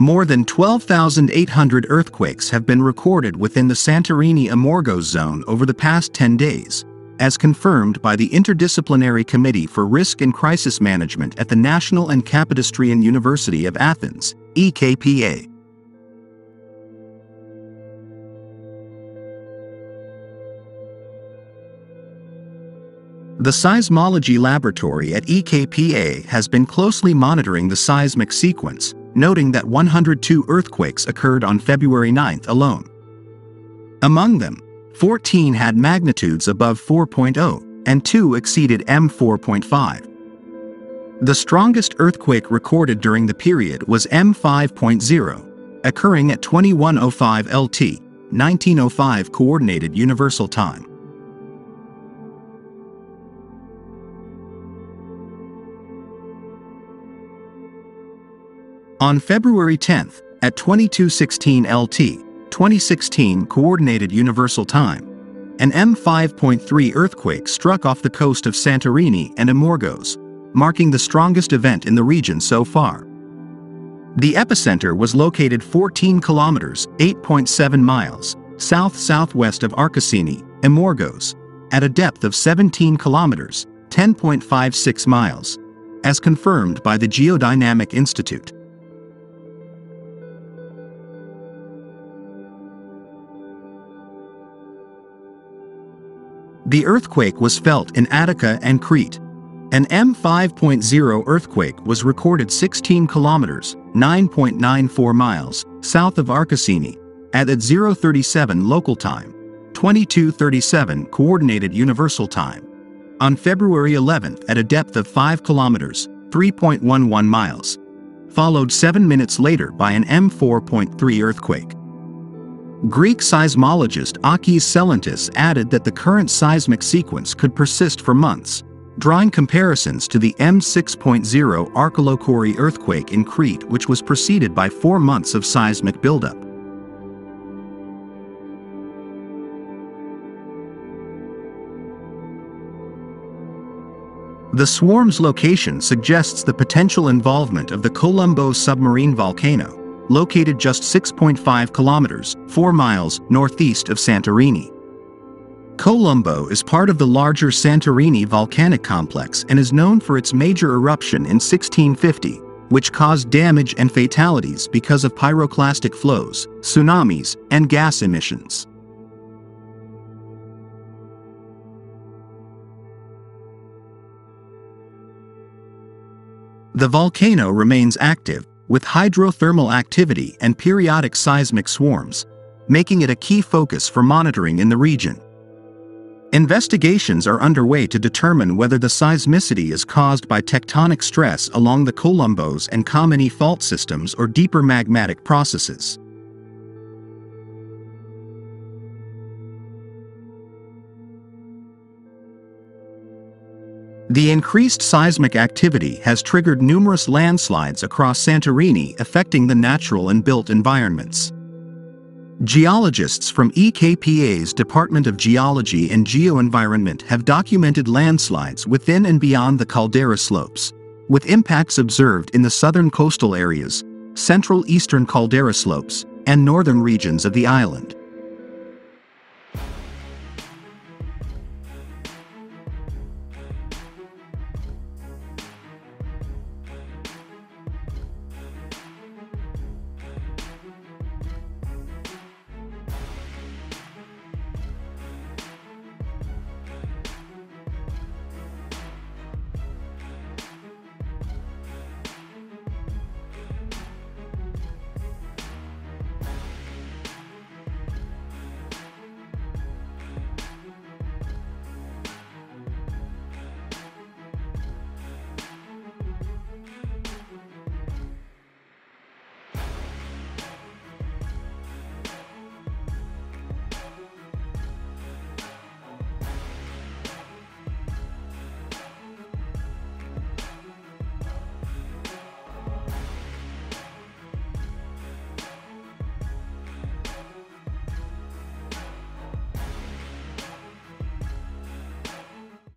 More than 12,800 earthquakes have been recorded within the Santorini Amorgos zone over the past 10 days, as confirmed by the Interdisciplinary Committee for Risk and Crisis Management at the National and Kapodistrian University of Athens, EKPA. The Seismology Laboratory at EKPA has been closely monitoring the seismic sequence, noting that 102 earthquakes occurred on February 9 alone. Among them, 14 had magnitudes above 4.0, and 2 exceeded M4.5. The strongest earthquake recorded during the period was M5.0, occurring at 2105 LT, 1905 Coordinated Universal Time. On February 10, at 2216 LT, 2016 Coordinated Universal Time, an M5.3 earthquake struck off the coast of Santorini and Amorgos, marking the strongest event in the region so far. The epicenter was located 14 kilometers, 8.7 miles, south-southwest of Arkesini, Amorgos, at a depth of 17 kilometers, 10.56 miles, as confirmed by the Geodynamic Institute. The earthquake was felt in Attica and Crete. An M5.0 earthquake was recorded 16 kilometers, 9.94 miles, south of Arkesini, at 037 local time, 2237 coordinated universal time, on February 11th at a depth of 5 kilometers, 3.11 miles, followed 7 minutes later by an M4.3 earthquake. Greek seismologist Akis Tselentis added that the current seismic sequence could persist for months, drawing comparisons to the M6.0 Arkalochori earthquake in Crete which was preceded by four months of seismic buildup. The swarm's location suggests the potential involvement of the Kolumbo submarine volcano, located just 6.5 kilometers, 4 miles, northeast of Santorini. Kolumbo is part of the larger Santorini volcanic complex and is known for its major eruption in 1650, which caused damage and fatalities because of pyroclastic flows, tsunamis, and gas emissions. The volcano remains active, with hydrothermal activity and periodic seismic swarms, making it a key focus for monitoring in the region. Investigations are underway to determine whether the seismicity is caused by tectonic stress along the Columbos and Kameni fault systems or deeper magmatic processes. The increased seismic activity has triggered numerous landslides across Santorini affecting the natural and built environments. Geologists from EKPA's Department of Geology and Geoenvironment have documented landslides within and beyond the caldera slopes, with impacts observed in the southern coastal areas, central eastern caldera slopes, and northern regions of the island.